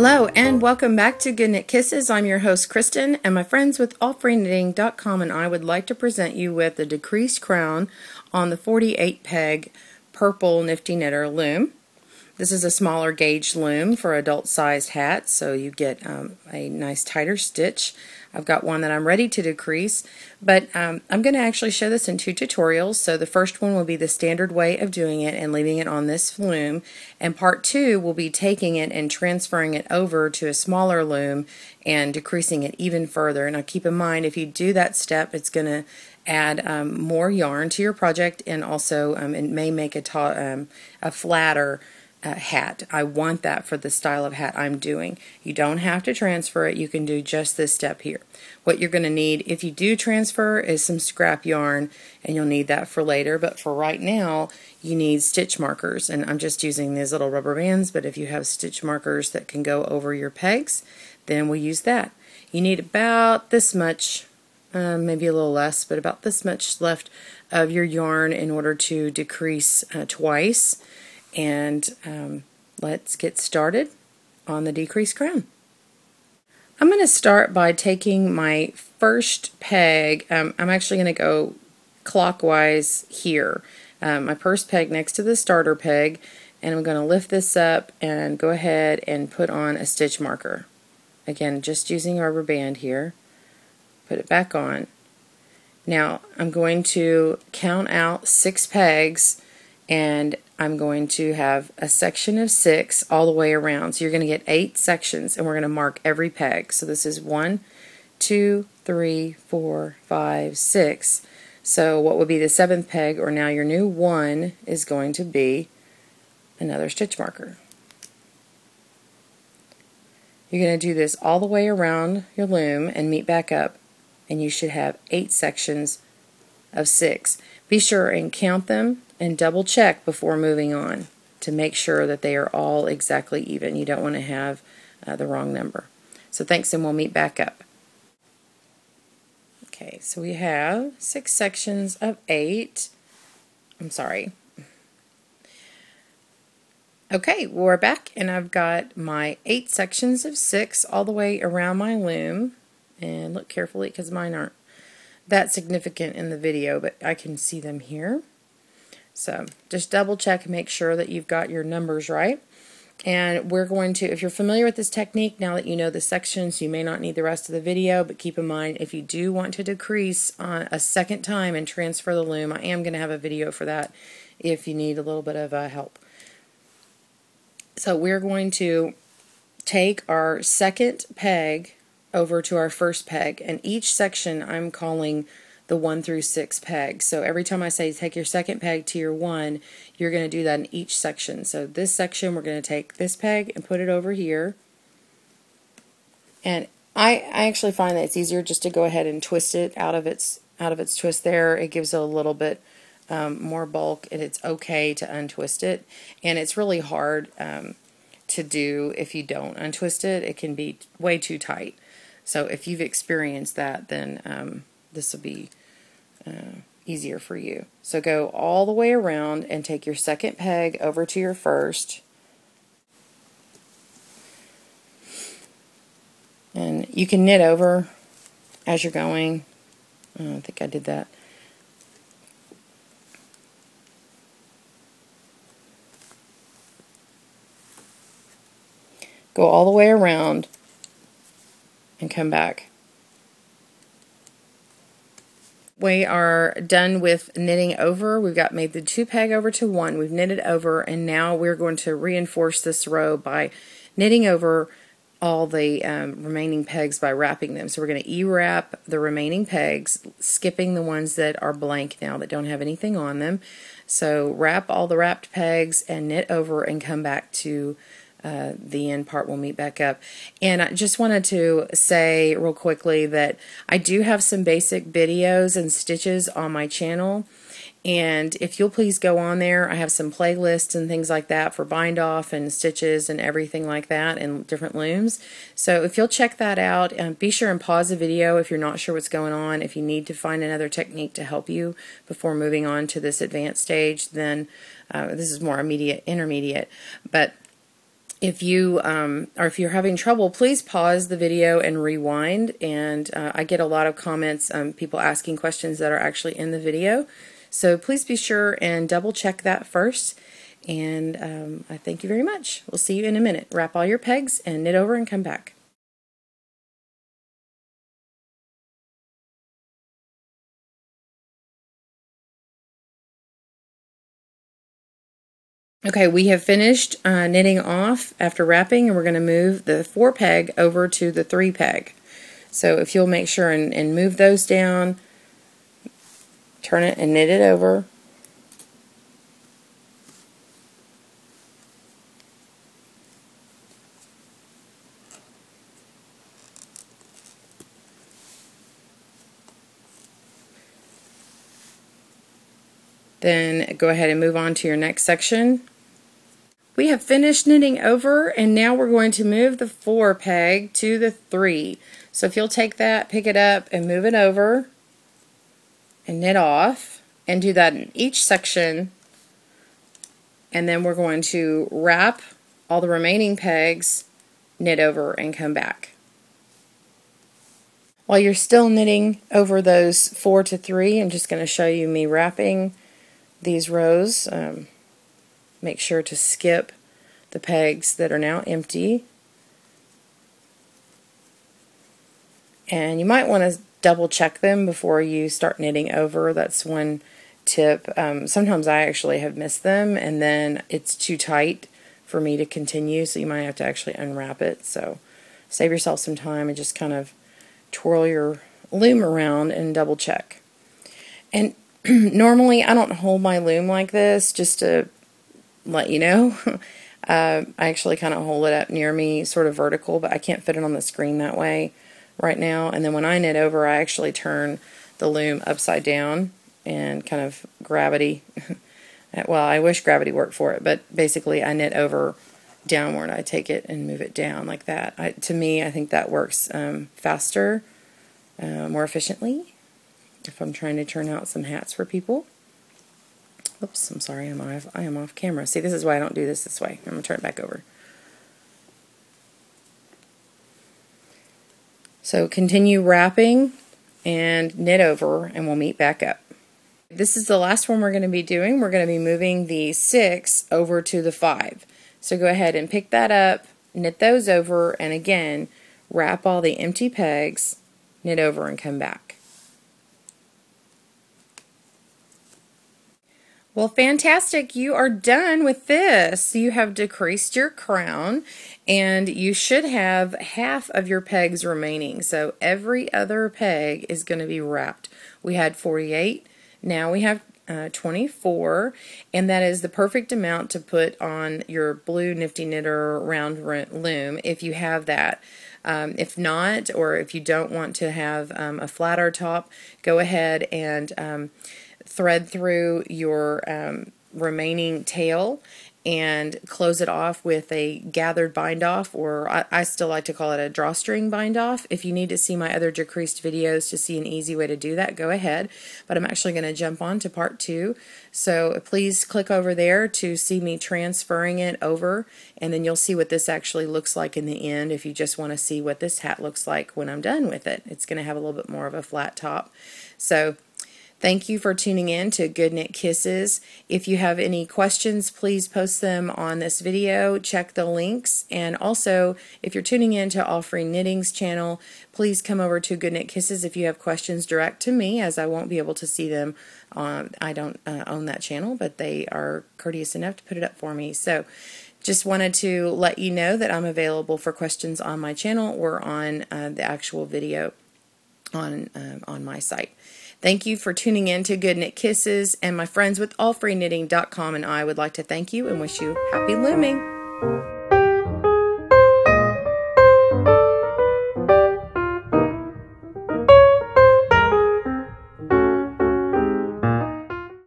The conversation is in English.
Hello and welcome back to Good Knit Kisses. I'm your host Kristen and my friends with allfreeknitting.com and I would like to present you with the decreased crown on the 48 peg purple Knifty Knitter loom. This is a smaller gauge loom for adult sized hats so you get um, a nice tighter stitch. I've got one that I'm ready to decrease, but um, I'm going to actually show this in two tutorials. So the first one will be the standard way of doing it and leaving it on this loom, and part two will be taking it and transferring it over to a smaller loom and decreasing it even further. Now keep in mind, if you do that step, it's going to add um, more yarn to your project and also um, it may make a, um, a flatter uh, hat. I want that for the style of hat I'm doing. You don't have to transfer it. You can do just this step here. What you're going to need if you do transfer is some scrap yarn and you'll need that for later. But for right now, you need stitch markers. And I'm just using these little rubber bands, but if you have stitch markers that can go over your pegs, then we'll use that. You need about this much, uh, maybe a little less, but about this much left of your yarn in order to decrease uh, twice and um, let's get started on the decreased crown. I'm going to start by taking my first peg. Um, I'm actually going to go clockwise here. Um, my first peg next to the starter peg and I'm going to lift this up and go ahead and put on a stitch marker. Again, just using rubber band here. Put it back on. Now, I'm going to count out six pegs and I'm going to have a section of six all the way around. So you're going to get eight sections and we're going to mark every peg. So this is one, two, three, four, five, six. So what would be the seventh peg or now your new one is going to be another stitch marker. You're going to do this all the way around your loom and meet back up and you should have eight sections of six. Be sure and count them and double check before moving on to make sure that they are all exactly even. You don't want to have uh, the wrong number. So thanks and we'll meet back up. Okay, so we have six sections of eight. I'm sorry. Okay, we're back and I've got my eight sections of six all the way around my loom. And look carefully because mine aren't that significant in the video, but I can see them here. So just double check and make sure that you've got your numbers right. And we're going to, if you're familiar with this technique, now that you know the sections, you may not need the rest of the video, but keep in mind if you do want to decrease on a second time and transfer the loom, I am going to have a video for that if you need a little bit of uh, help. So we're going to take our second peg over to our first peg, and each section I'm calling the 1 through 6 pegs. So every time I say take your second peg to your 1, you're going to do that in each section. So this section, we're going to take this peg and put it over here. And I, I actually find that it's easier just to go ahead and twist it out of its out of its twist there. It gives it a little bit um, more bulk and it's okay to untwist it. And it's really hard um, to do if you don't untwist it. It can be way too tight. So if you've experienced that, then um, this will be uh, easier for you. So go all the way around and take your second peg over to your first. And you can knit over as you're going. Oh, I think I did that. Go all the way around and come back. we are done with knitting over. We've got made the two peg over to one. We've knitted over and now we're going to reinforce this row by knitting over all the um, remaining pegs by wrapping them. So we're going to E-wrap the remaining pegs, skipping the ones that are blank now that don't have anything on them. So wrap all the wrapped pegs and knit over and come back to uh, the end part will meet back up. And I just wanted to say real quickly that I do have some basic videos and stitches on my channel. And if you'll please go on there, I have some playlists and things like that for bind off and stitches and everything like that and different looms. So if you'll check that out, um, be sure and pause the video if you're not sure what's going on. If you need to find another technique to help you before moving on to this advanced stage, then uh, this is more immediate, intermediate. But if you um, or if you're having trouble, please pause the video and rewind. And uh, I get a lot of comments, um, people asking questions that are actually in the video. So please be sure and double check that first. And um, I thank you very much. We'll see you in a minute. Wrap all your pegs and knit over and come back. Okay, we have finished uh, knitting off after wrapping and we're going to move the four peg over to the three peg. So if you'll make sure and, and move those down, turn it and knit it over. Then go ahead and move on to your next section. We have finished knitting over and now we're going to move the four peg to the three. So if you'll take that, pick it up and move it over and knit off and do that in each section and then we're going to wrap all the remaining pegs, knit over and come back. While you're still knitting over those four to three, I'm just going to show you me wrapping these rows. Um, Make sure to skip the pegs that are now empty. And you might want to double check them before you start knitting over. That's one tip. Um, sometimes I actually have missed them and then it's too tight for me to continue, so you might have to actually unwrap it. So save yourself some time and just kind of twirl your loom around and double check. And normally I don't hold my loom like this just to let you know. uh, I actually kind of hold it up near me, sort of vertical, but I can't fit it on the screen that way right now. And then when I knit over, I actually turn the loom upside down and kind of gravity. well, I wish gravity worked for it, but basically I knit over downward. I take it and move it down like that. I, to me, I think that works um, faster, uh, more efficiently if I'm trying to turn out some hats for people. Oops, I'm sorry, I'm off, I am off camera. See, this is why I don't do this this way. I'm going to turn it back over. So continue wrapping and knit over and we'll meet back up. This is the last one we're going to be doing. We're going to be moving the 6 over to the 5. So go ahead and pick that up, knit those over, and again, wrap all the empty pegs, knit over, and come back. Well, fantastic. You are done with this. You have decreased your crown and you should have half of your pegs remaining. So every other peg is going to be wrapped. We had 48. Now we have uh, 24 and that is the perfect amount to put on your blue Knifty Knitter round loom if you have that um, if not or if you don't want to have um, a flatter top go ahead and um, thread through your um, remaining tail and close it off with a gathered bind off or I, I, still like to call it a drawstring bind off. If you need to see my other decreased videos to see an easy way to do that, go ahead. But I'm actually going to jump on to part two. So please click over there to see me transferring it over and then you'll see what this actually looks like in the end if you just want to see what this hat looks like when I'm done with it. It's going to have a little bit more of a flat top. So Thank you for tuning in to Good Knit Kisses. If you have any questions, please post them on this video. Check the links. And also, if you're tuning in to All Free Knitting's channel, please come over to Good Knit Kisses if you have questions direct to me, as I won't be able to see them. I don't uh, own that channel, but they are courteous enough to put it up for me. So, just wanted to let you know that I'm available for questions on my channel or on uh, the actual video on uh, on my site. Thank you for tuning in to Good Knit Kisses, and my friends with allfreeknitting.com and I would like to thank you and wish you happy looming.